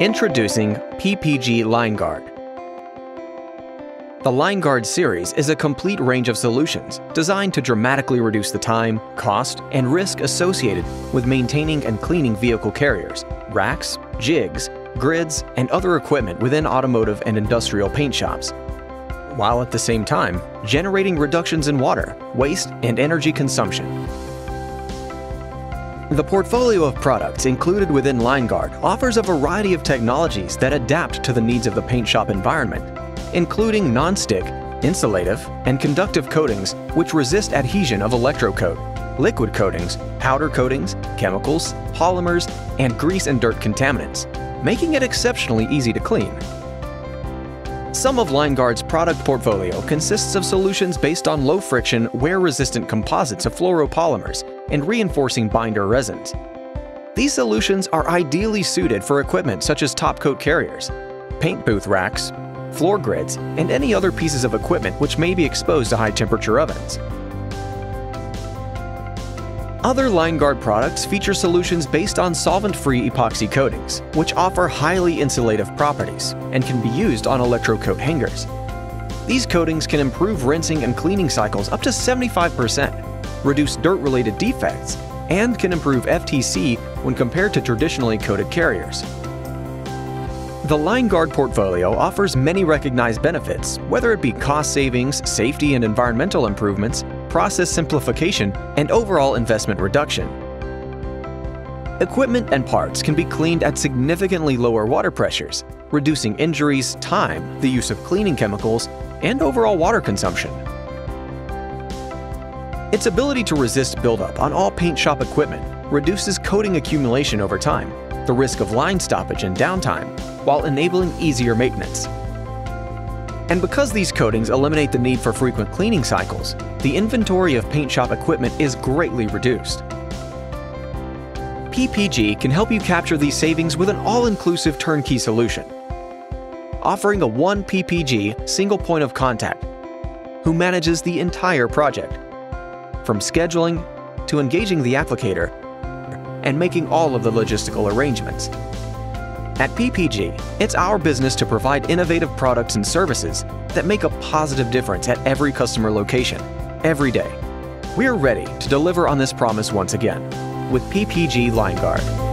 Introducing PPG LineGuard. The LineGuard series is a complete range of solutions designed to dramatically reduce the time, cost, and risk associated with maintaining and cleaning vehicle carriers, racks, jigs, grids, and other equipment within automotive and industrial paint shops, while at the same time generating reductions in water, waste, and energy consumption. The portfolio of products included within LineGuard offers a variety of technologies that adapt to the needs of the paint shop environment, including non-stick, insulative, and conductive coatings which resist adhesion of electrocoat, liquid coatings, powder coatings, chemicals, polymers, and grease and dirt contaminants, making it exceptionally easy to clean. Some of LineGuard's product portfolio consists of solutions based on low-friction, wear-resistant composites of fluoropolymers and reinforcing binder resins. These solutions are ideally suited for equipment such as top coat carriers, paint booth racks, floor grids, and any other pieces of equipment which may be exposed to high temperature ovens. Other LineGuard products feature solutions based on solvent-free epoxy coatings, which offer highly insulative properties and can be used on electrocoat hangers. These coatings can improve rinsing and cleaning cycles up to 75%, reduce dirt-related defects, and can improve FTC when compared to traditionally coated carriers. The LineGuard portfolio offers many recognized benefits, whether it be cost savings, safety and environmental improvements, process simplification, and overall investment reduction. Equipment and parts can be cleaned at significantly lower water pressures, reducing injuries, time, the use of cleaning chemicals, and overall water consumption. Its ability to resist buildup on all paint shop equipment reduces coating accumulation over time, the risk of line stoppage and downtime, while enabling easier maintenance. And because these coatings eliminate the need for frequent cleaning cycles, the inventory of paint shop equipment is greatly reduced. PPG can help you capture these savings with an all-inclusive turnkey solution, offering a one PPG single point of contact who manages the entire project from scheduling to engaging the applicator and making all of the logistical arrangements. At PPG, it's our business to provide innovative products and services that make a positive difference at every customer location, every day. We're ready to deliver on this promise once again with PPG LineGuard.